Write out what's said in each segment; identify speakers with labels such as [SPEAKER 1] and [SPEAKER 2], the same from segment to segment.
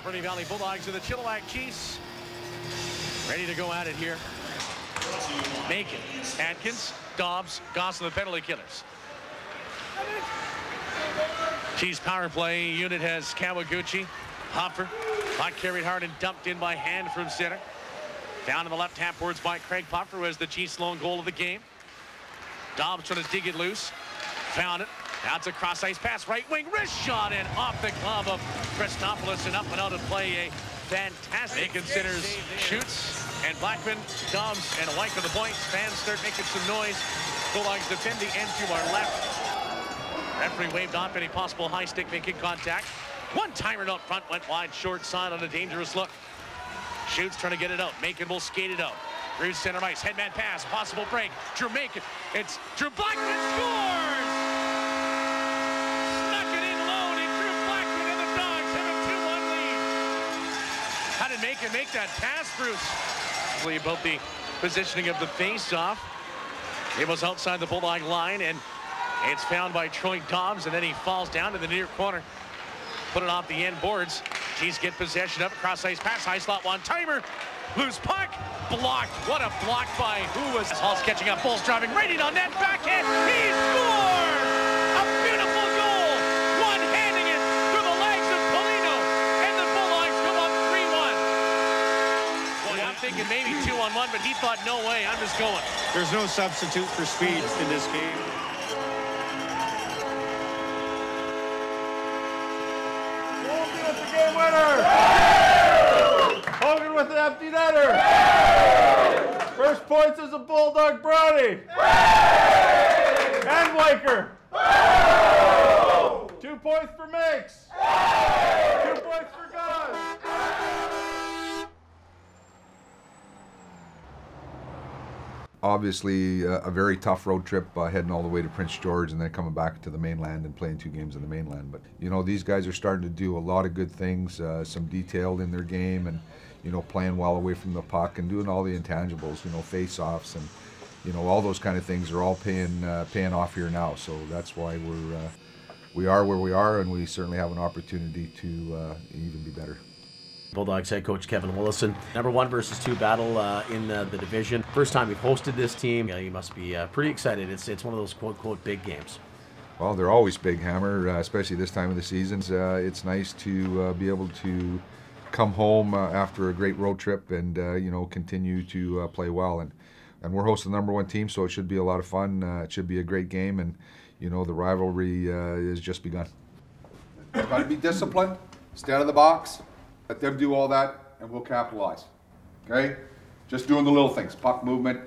[SPEAKER 1] Alberni Valley Bulldogs and the Chilliwack Chiefs ready to go at it here. Macon, Atkins, Dobbs, Goss, and the penalty killers. Chiefs power play unit has Kawaguchi, Hopper, Puck carried hard and dumped in by hand from center. Down in the left half boards by Craig Puffer who has the Chiefs' lone goal of the game. Dobbs trying to dig it loose. Found it. Now it's a cross ice pass, right wing wrist shot and off the glove of Christopoulos and up and out of play. A fantastic considers shoots and Blackman, Dobbs, and a White for the points. Fans start making some noise. Bulldogs defend the end to our left. Referee waved off any possible high stick making contact. One timer out front went wide, short side on a dangerous look. Shoots trying to get it out. Macon will skate it out. Through center ice, headman pass, possible break. Drew Macon, it's Drew Blackman scores! Snuck it in low, and Drew Blackman and the Dogs have a 2-1 lead. Did make that pass, Bruce? About the positioning of the face-off. It was outside the Bulldog line, and it's found by Troy Dobbs, and then he falls down to the near corner. Put it off the end boards. Chiefs get possession up, cross ice pass, high slot one timer. Loose puck, blocked. What a block by who was Hall's catching up. Bulls driving in on that backhand. He scored! A beautiful goal. One handing it through the legs of Polino, and the Bulldogs come up 3-1. Boy, I'm thinking maybe two on one, but he thought, no way, I'm just going.
[SPEAKER 2] There's no substitute for speed in this game.
[SPEAKER 3] Hogan with the game winner! Hogan with the empty netter! First points is a Bulldog Brownie! And Weicker! Two points for Mix!
[SPEAKER 4] Obviously uh, a very tough road trip uh, heading all the way to Prince George and then coming back to the mainland and playing two games in the mainland. But you know these guys are starting to do a lot of good things, uh, some detail in their game, and you know playing well away from the puck and doing all the intangibles, you know face-offs and you know all those kind of things are all paying uh, paying off here now. So that's why we're uh, we are where we are, and we certainly have an opportunity to uh, even be better.
[SPEAKER 5] Bulldogs head coach Kevin Willison. Number one versus two battle uh, in uh, the division. First time you've hosted this team. Yeah, you must be uh, pretty excited. It's it's one of those quote quote big games.
[SPEAKER 4] Well, they're always big hammer, uh, especially this time of the season. Uh, it's nice to uh, be able to come home uh, after a great road trip and uh, you know continue to uh, play well. And and we're hosting the number one team, so it should be a lot of fun. Uh, it should be a great game, and you know the rivalry uh, has just begun.
[SPEAKER 6] Got to be disciplined, stay out of the box, let them do all that, and we'll capitalize. Okay? Just doing the little things, puck movement.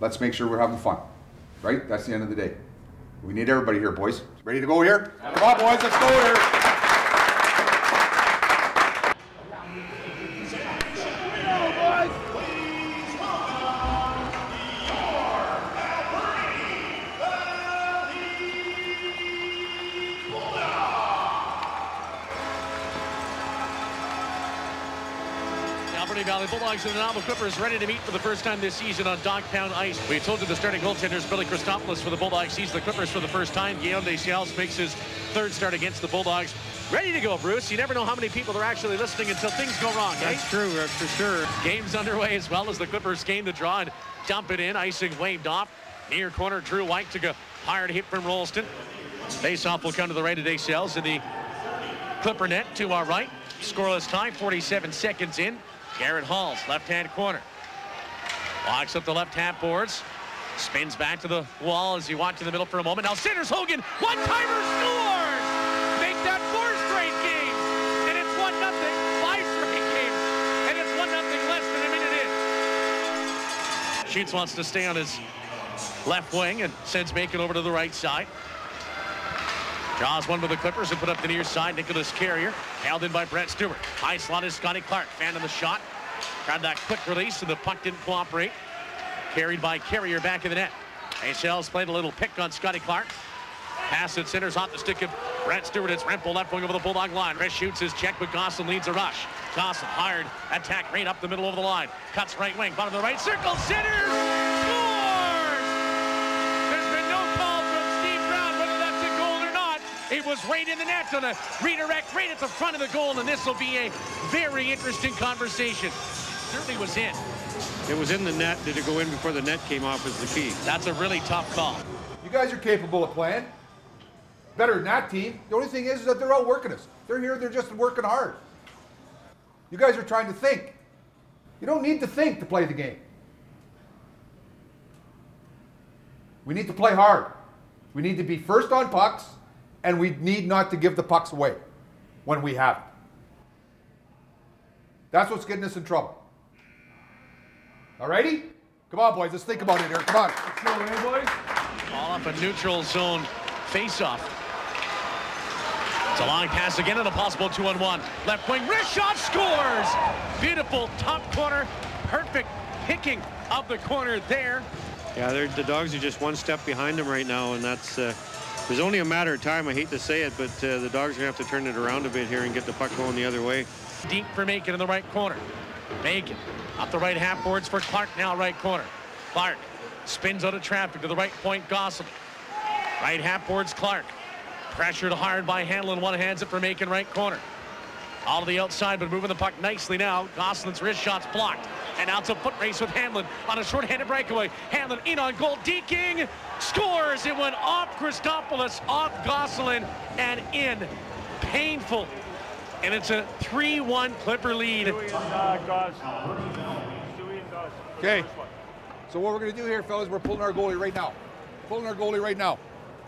[SPEAKER 6] Let's make sure we're having fun. Right? That's the end of the day. We need everybody here, boys. Ready to go here? Come on, boys, let's go here.
[SPEAKER 1] Valley Bulldogs and the Novel Clippers ready to meet for the first time this season on Dog Pound Ice. We told you the starting goaltenders Billy Christopoulos for the Bulldogs sees the Clippers for the first time. Guillaume Deschales makes his third start against the Bulldogs. Ready to go, Bruce. You never know how many people are actually listening until things go wrong, eh?
[SPEAKER 2] That's true, that's for sure.
[SPEAKER 1] Game's underway as well as the Clippers gain the draw and dump it in. Icing waved off. Near corner, Drew White took a hard hit from Rolston. Face-off will come to the right of Deschales in the Clipper net to our right. Scoreless time, 47 seconds in. Garrett Halls, left-hand corner. Walks up the left half boards. Spins back to the wall as he walked to the middle for a moment. Now Sanders Hogan, one-timer scores! Make that four straight games. And it's 1 nothing. five straight games. And it's 1 nothing less than a minute in. Sheets wants to stay on his left wing and sends Macon over to the right side. Draws one with the Clippers and put up the near side. Nicholas Carrier held in by Brett Stewart. High slot is Scotty Clark. Fan on the shot. Tried that quick release and the puck didn't cooperate. Carried by Carrier back in the net. Halls played a little pick on Scotty Clark. Pass it centers off the stick of Brett Stewart. It's Rempel left wing over the Bulldog line. Rest shoots his check, but Gosselin leads a rush. Gosselin hired attack right up the middle of the line. Cuts right wing, bottom of the right circle, centers, was right in the net on a redirect right at the front of the goal, and this will be a very interesting conversation. Certainly was in.
[SPEAKER 2] It was in the net. Did it go in before the net came off is the key.
[SPEAKER 1] That's a really tough call.
[SPEAKER 6] You guys are capable of playing. Better than that team. The only thing is, is that they're all working us. They're here, they're just working hard. You guys are trying to think. You don't need to think to play the game. We need to play hard. We need to be first on pucks, and we need not to give the pucks away when we have it. That's what's getting us in trouble. Alrighty? Come on, boys. Let's think about it here. Come on.
[SPEAKER 3] Let's go, eh, boys?
[SPEAKER 1] All up a neutral zone face-off. It's a long pass again and a possible two-on-one. Left wing, wrist shot, scores! Beautiful top corner, perfect picking of the corner there.
[SPEAKER 2] Yeah, they're, the dogs are just one step behind them right now, and that's uh, there's only a matter of time. I hate to say it, but uh, the dogs are gonna have to turn it around a bit here and get the puck going the other way.
[SPEAKER 1] Deep for Macon in the right corner. Macon up the right half boards for Clark now right corner. Clark spins out of traffic to the right point Gosselin. Right half boards Clark. Pressured hard by Hanlon. One hands it for Macon right corner. All to the outside, but moving the puck nicely now. Gosselin's wrist shot's blocked. And now it's a foot race with Hanlon on a short-handed breakaway. Hanlon in on goal. Deking scores. It went off Christopoulos, off Gosselin, and in. Painful. And it's a 3-1 Clipper lead.
[SPEAKER 6] Okay. So what we're going to do here, fellas, we're pulling our goalie right now. Pulling our goalie right now.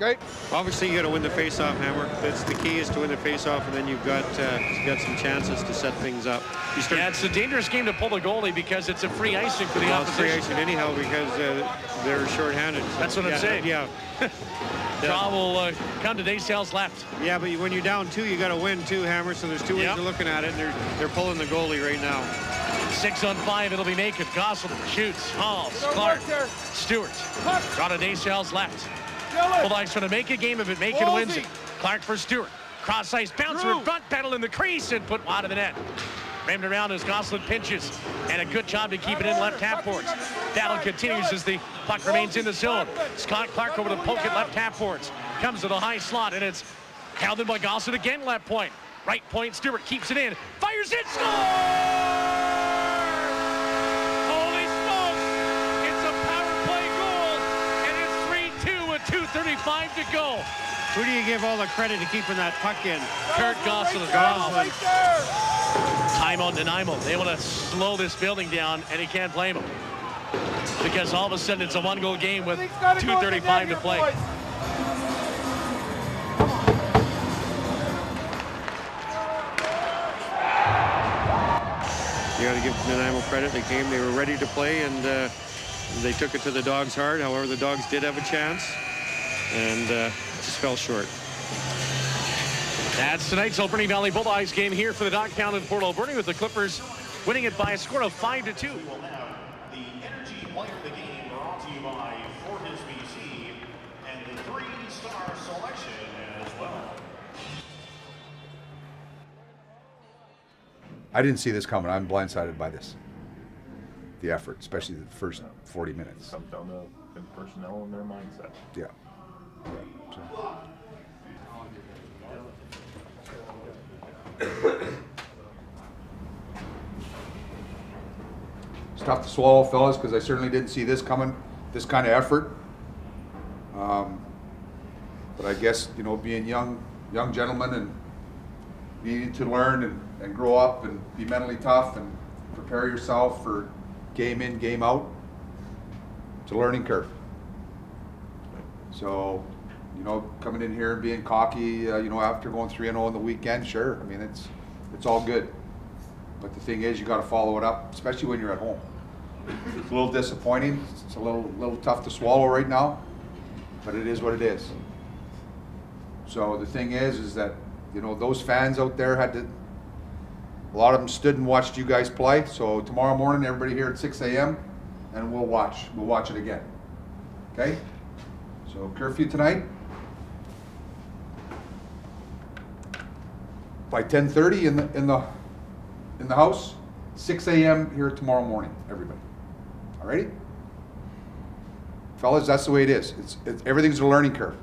[SPEAKER 6] Okay?
[SPEAKER 2] Obviously, you got to win the face-off, Hammer. That's the key is to win the face-off, and then you've got uh, you've got some chances to set things up. You start
[SPEAKER 1] Yeah, it's a dangerous game to pull the goalie because it's a free icing for the
[SPEAKER 2] well, it's free icing anyhow because uh, they're short-handed.
[SPEAKER 1] That's what I'm
[SPEAKER 2] yeah,
[SPEAKER 1] saying.
[SPEAKER 2] Yeah.
[SPEAKER 1] Draw will uh, come to Deschales left.
[SPEAKER 2] Yeah, but when you're down two, you got to win two, Hammer. So there's two ways
[SPEAKER 1] Yep.
[SPEAKER 2] of looking at it, and they're they're pulling the goalie right now.
[SPEAKER 1] Six on five, it'll be naked. Gosselin shoots, Halls, Clark, Stewart. Draw to Deschales left. Bulldogs trying to make a game of it. Macon wins it. Clark for Stewart. Cross ice bouncer in front, pedal in the crease, and put wide of the net. Rammed around as Gosselin pinches. And a good job to keep it in left half boards. Battle continues as the puck remains in the zone. Scott Clark over the poke at left half boards. Comes to the high slot, and it's held in by Gosselin again, left point. Right point, Stewart keeps it in. Fires it, scores!
[SPEAKER 2] Who do you give all the credit to keeping that puck in?
[SPEAKER 1] Kurt Gosselin.
[SPEAKER 2] Gosselin.
[SPEAKER 1] Time on Nanaimo. They want to slow this building down, and he can't blame them. Because all of a sudden it's a one-goal game with 2.35 to play.
[SPEAKER 2] You got to give Nanaimo credit. They came, they were ready to play, and uh, they took it to the dogs hard. However, the dogs did have a chance, and uh, just fell short.
[SPEAKER 1] That's tonight's Alberni Valley Bulldogs game here for the Dogtown in Port Alberni with the Clippers winning it by a score of 5 to 2.
[SPEAKER 7] The energy play of the game brought to you by Fortis BC and the three-star selection as well.
[SPEAKER 6] I didn't see this coming. I'm blindsided by this. The effort, especially the first 40 minutes.
[SPEAKER 8] comes down to personnel and their mindset.
[SPEAKER 6] Yeah. Yeah, It's tough to swallow, fellas, because I certainly didn't see this coming, this kind of effort. Um, but I guess, you know, being young, young gentlemen and needing to learn and, and grow up and be mentally tough and prepare yourself for game in, game out, it's a learning curve. So, you know, coming in here and being cocky, uh, you know, after going 3 and 0 on the weekend, sure. I mean, it's it's all good. But the thing is, you got to follow it up, especially when you're at home. It's a little disappointing. It's a little little tough to swallow right now, but it is what it is. So the thing is, is that you know those fans out there had to. A lot of them stood and watched you guys play. So tomorrow morning, everybody here at 6 a.m. and we'll watch. We'll watch it again. Okay. So curfew tonight. By 10:30 in the in the in the house. 6 a.m. here tomorrow morning. Everybody. Alrighty. Fellas, that's the way it is. It's, it's everything's a learning curve.